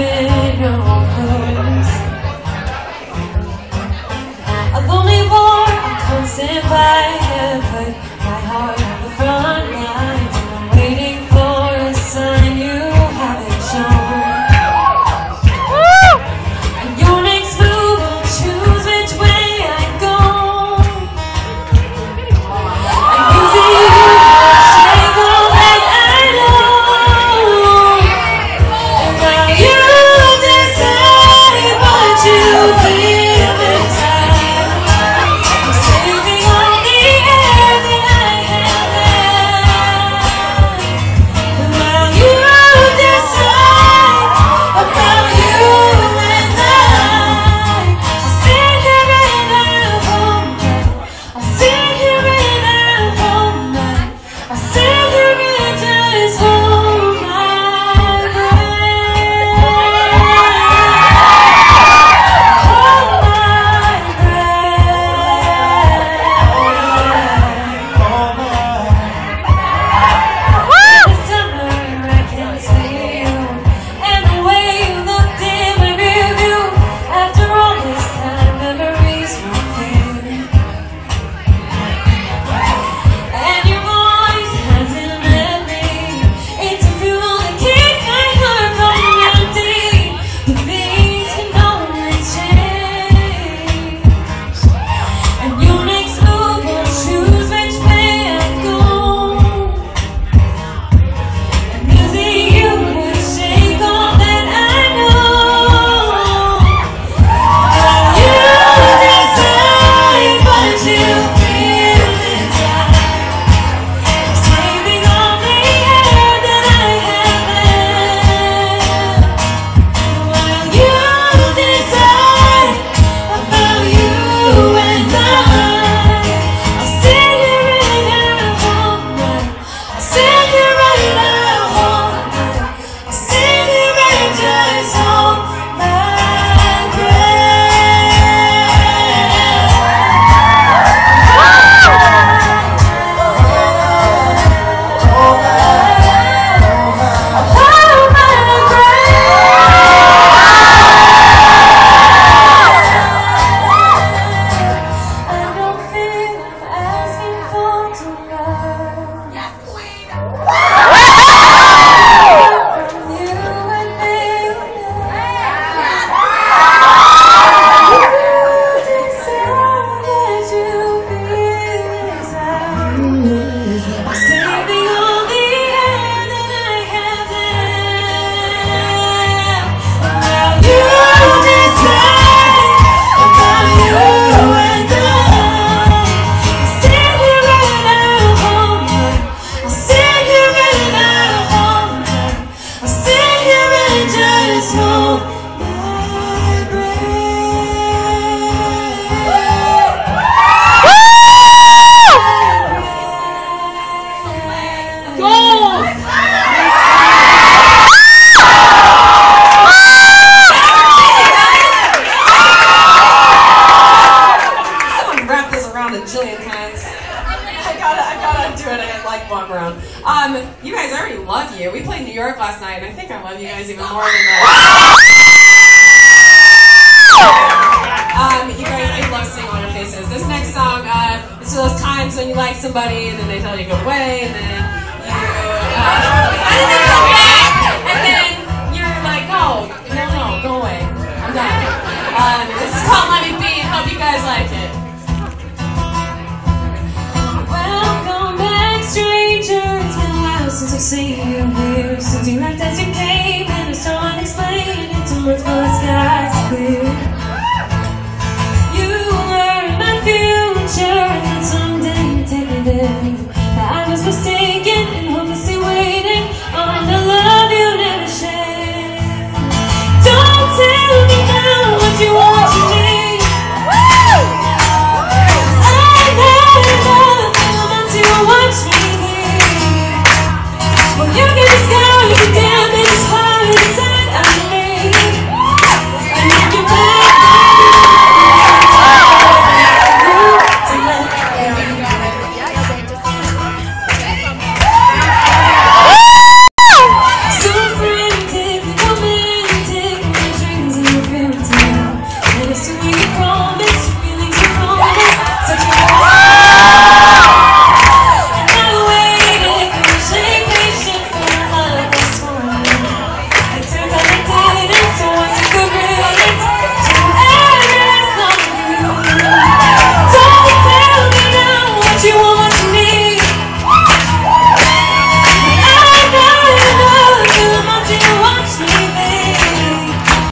been go this around a jillion times i gotta i gotta do it i like goals! Um, you guys, I already love you. We played New York last night, and I think I love you guys even more than that. Um, you guys, I love seeing all your faces. This next song, uh, it's those times when you like somebody, and then they tell you to go away, and then... see you here. Since you left as you came And it's so unexplained. It's a words the sky's clear.